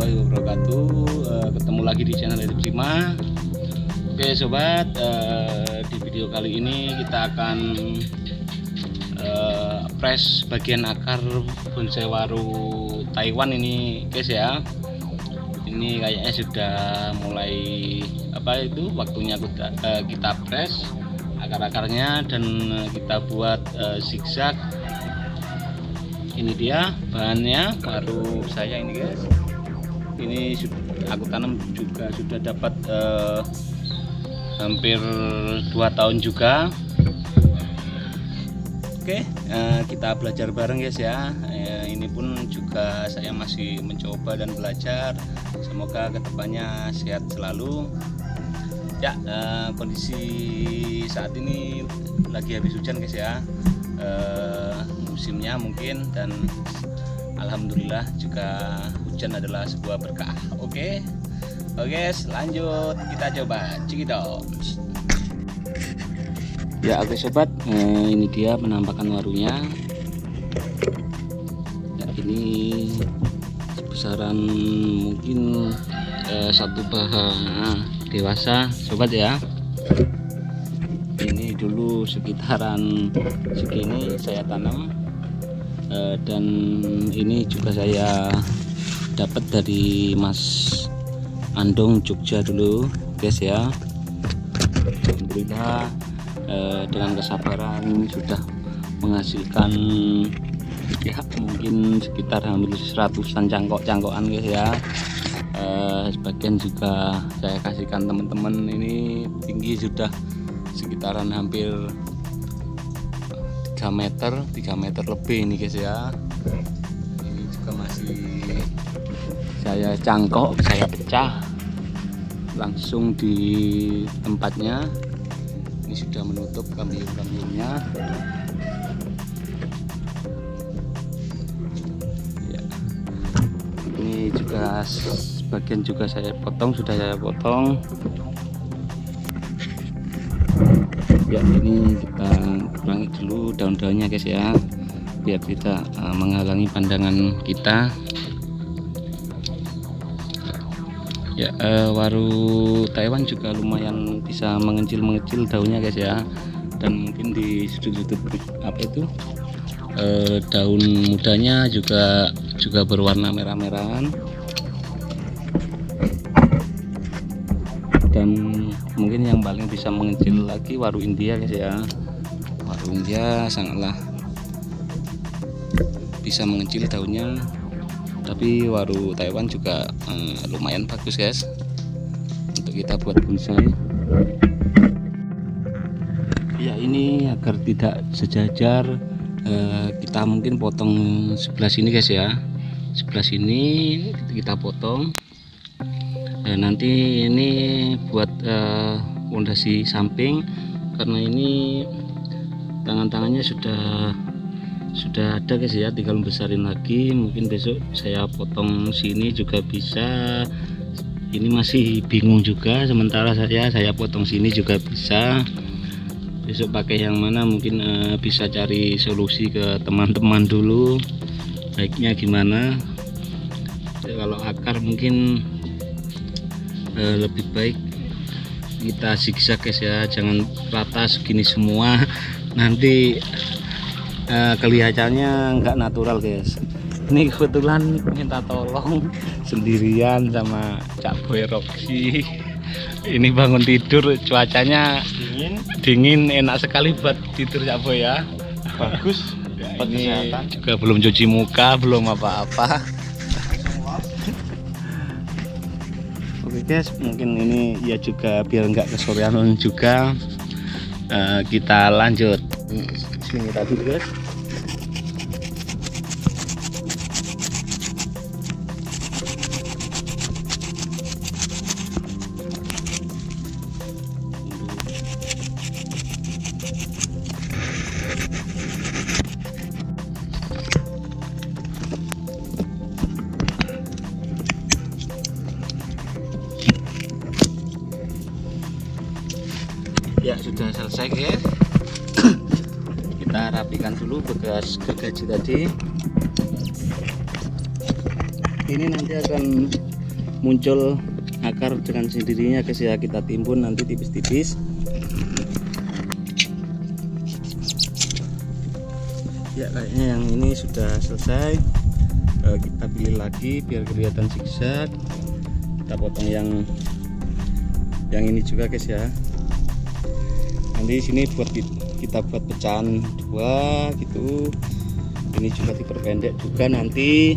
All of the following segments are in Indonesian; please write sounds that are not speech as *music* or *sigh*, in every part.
warahmatullahi wabarakatuh. Uh, Ketemu lagi di channel Edip Sima. Oke sobat uh, Di video kali ini kita akan uh, Press bagian akar bonsai waru Taiwan ini guys ya. Ini kayaknya sudah mulai Apa itu waktunya kita, press akar-akarnya dan kita buat zigzag. Ini dia bahannya baru saya ini guys ini aku tanam juga sudah dapat uh, hampir dua tahun juga. Oke uh, kita belajar bareng guys ya. Uh, ini pun juga saya masih mencoba dan belajar. Semoga ke depannya sehat selalu. Ya uh, kondisi saat ini lagi habis hujan guys ya. Uh, musimnya mungkin dan alhamdulillah juga hujan adalah sebuah berkah. Oke? Okay? oke okay, lanjut kita coba cikidot ya oke sobat. Eh, ini dia penampakan warunya. Ya ini besaran mungkin eh, satu bahan dewasa sobat ya. Ini dulu sekitaran segini saya tanam Eh, dan ini juga saya dapat dari Mas Andong Jogja dulu guys ya. Alhamdulillah eh, dengan kesabaran sudah menghasilkan ya mungkin sekitar hampir seratusan cangkok-cangkokan guys ya. Eh, sebagian juga saya kasihkan teman-teman ini tinggi sudah sekitaran hampir 3 meter 3 meter lebih ini guys ya. Ini juga masih saya cangkok saya pecah. Langsung di tempatnya. Ini sudah menutup kambium-kambiumnya ya. ini juga sebagian juga saya potong sudah saya potong. Ya ini kita kurangi dulu daun-daunnya guys ya. Biar tidak uh, menghalangi pandangan kita ya uh, waru Taiwan juga lumayan bisa mengecil-mengecil daunnya guys ya. Dan mungkin di sudut-sudut apa itu? Uh, daun mudanya juga juga berwarna merah-merahan. Dan mungkin yang paling bisa mengecil lagi waru India guys ya. Waru India sangatlah bisa mengecil daunnya tapi waru Taiwan juga eh, lumayan bagus guys. Untuk kita buat bonsai. Ya ini agar tidak sejajar eh, kita mungkin potong sebelah sini guys ya. Sebelah sini kita potong. Dan nanti ini buat fondasi uh, samping karena ini tangan-tangannya sudah sudah ada guys ya tinggal besarin lagi. Mungkin besok saya potong sini juga bisa. Ini masih bingung juga sementara saya saya potong sini juga bisa. Besok pakai yang mana mungkin uh, bisa cari solusi ke teman-teman dulu. Baiknya gimana? Ya, kalau akar mungkin uh, lebih baik kita zigzag guys ya. Jangan rata segini semua. *laughs* Nanti uh, kelihatannya enggak natural guys. Ini kebetulan minta tolong *laughs* sendirian sama Cak Boy Roxy. Ini bangun tidur cuacanya dingin. dingin enak sekali buat tidur Cak Boy ya. Bagus. Ini juga belum cuci muka belum apa-apa. Oke guys, mungkin ini ya juga biar nggak kesorean juga. Uh, kita lanjut. Sini tadi guys. Ya sudah selesai guys. Kita rapikan dulu bekas gergaji tadi. Ini nanti akan muncul akar dengan sendirinya guys ya. Kita timbun nanti tipis-tipis. Ya kayaknya yang ini sudah selesai. Uh, kita pilih lagi biar kelihatan zigzag. Kita potong yang yang ini juga guys ya nanti sini buat kita buat pecahan dua gitu. Ini juga diperpendek juga nanti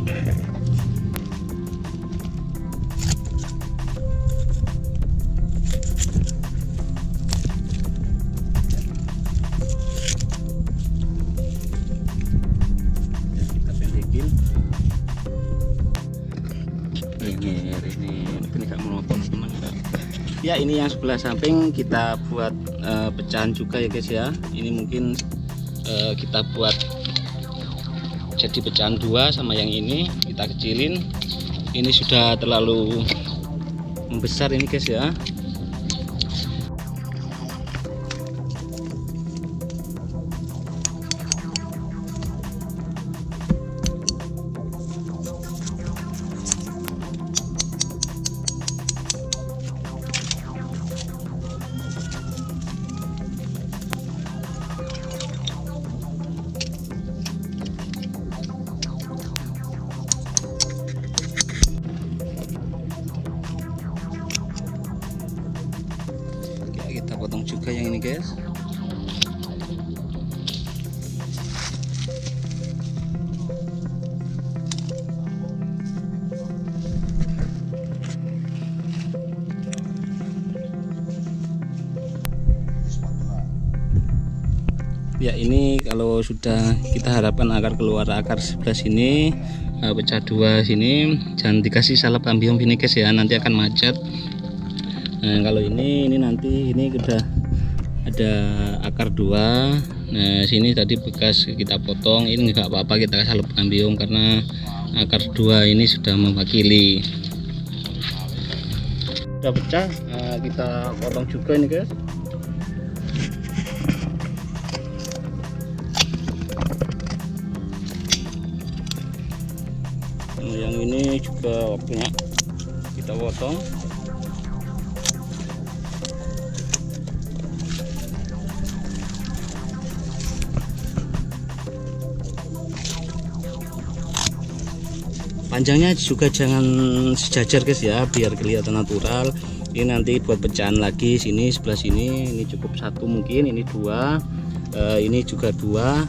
ya ini yang sebelah samping kita buat uh, pecahan juga ya guys ya. Ini mungkin uh, kita buat jadi pecahan dua sama yang ini. Kita kecilin. Ini sudah terlalu membesar ini guys ya potong juga yang ini guys. Ya ini kalau sudah kita harapkan akar keluar akar sebelah sini eh, pecah dua sini jangan dikasih salep ambium ini guys ya. Nanti akan macet nah kalau ini ini nanti ini sudah ada akar dua. Nah sini tadi bekas kita potong ini nggak apa-apa kita kasih ambium karena akar dua ini sudah mewakili. Sudah pecah nah, kita potong juga ini guys. Yang ini juga waktunya kita potong panjangnya juga jangan sejajar guys ya biar kelihatan natural. Ini nanti buat pecahan lagi sini sebelah sini. Ini cukup satu mungkin ini dua. Uh, ini juga dua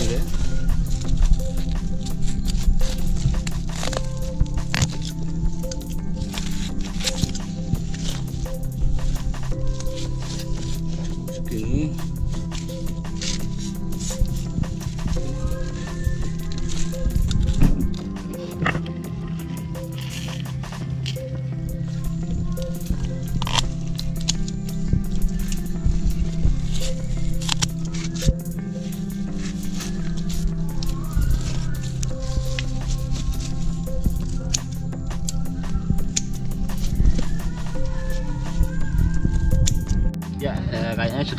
besar ini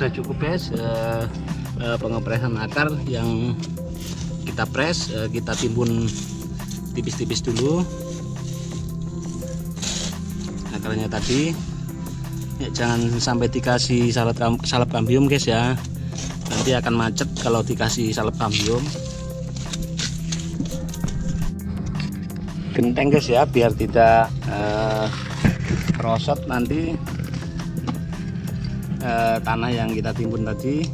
sudah cukup guys uh, uh, pengepresan akar yang kita press uh, kita timbun tipis-tipis dulu. Akarnya tadi. Ya, jangan sampai dikasih salep, salep kambium guys ya. Nanti akan macet kalau dikasih salep kambium. Genteng guys ya biar tidak uh, rosot nanti eh, tanah yang kita timbun tadi.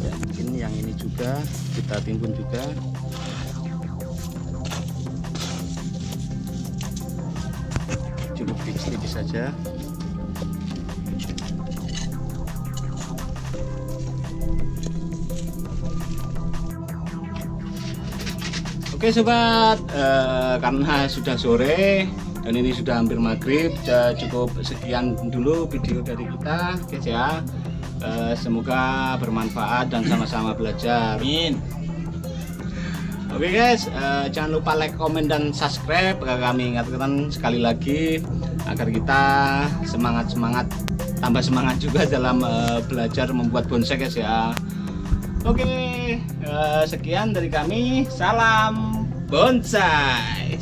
Ya, mungkin yang ini juga kita timbun juga. Cukup tipis-tipis saja. Oke sobat, eh, karena sudah sore dan ini sudah hampir maghrib cukup sekian dulu video dari kita guys ya Eh, semoga bermanfaat dan sama-sama belajar. Amin. Oke guys, eh, jangan lupa like, komen, dan subscribe. Kami ingatkan sekali lagi agar kita semangat semangat, tambah semangat juga dalam eh, belajar membuat bonsai guys ya. Oke, eh, sekian dari kami. Salam bonsai.